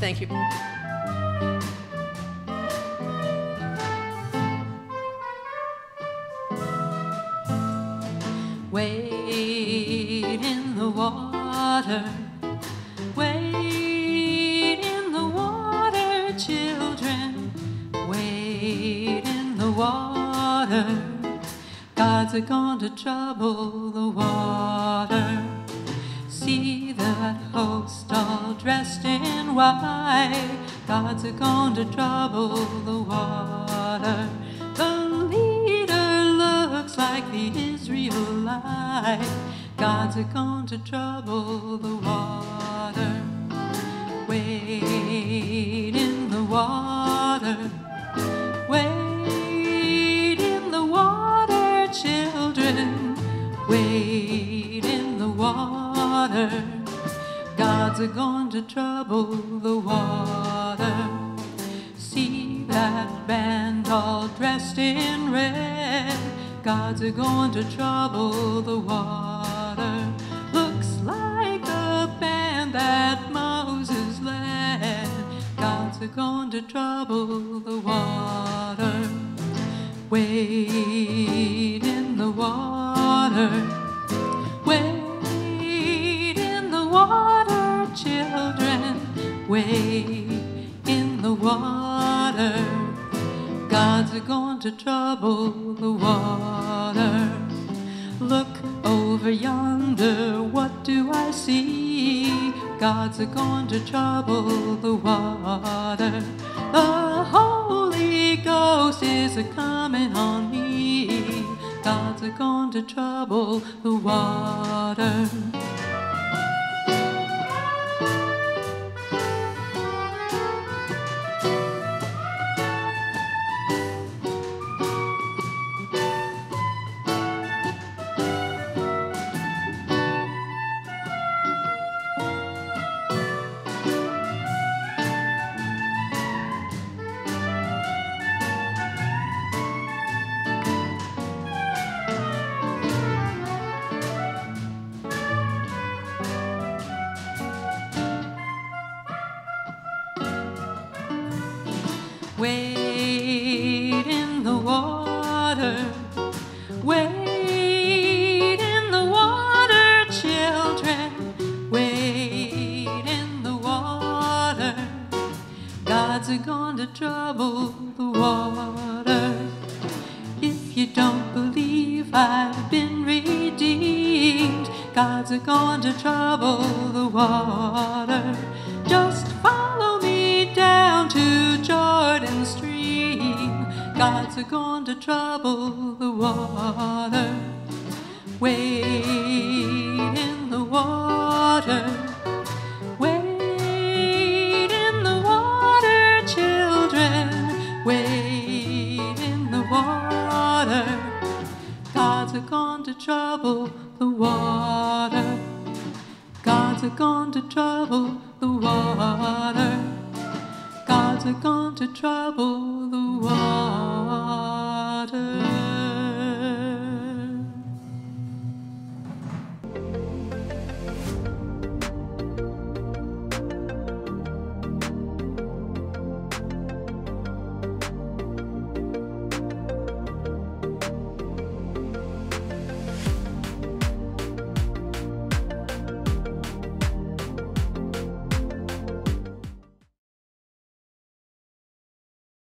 Thank you. Wade in the water, wade in the water, children, wade in the water. Gods are going to trouble the water. See that host all dressed in white. Gods are going to trouble the water. The leader looks like the Israelite. Gods are going to trouble the water. Wade in the water. Wade in the water, children. Wade in the water. Gods are going to trouble the water. See that band all dressed in red. Gods are going to trouble the water. Looks like the band that Moses led. Gods are going to trouble the water. Wade in the water. In the water. Gods are going to trouble the water. Look over yonder, what do I see? Gods are going to trouble the water. The Holy Ghost is a coming on me. Gods are going to trouble the water. Wade in the water. Wade in the water, children. Wade in the water. Gods a going to trouble the water. If you don't believe I've been redeemed, Gods a going to trouble the water. Are going to trouble the water. Wade in the water. Wade in the water, children. Wade in the water. Gods are going to trouble the water. Gods are going to trouble the water. Gods are going to trouble the water.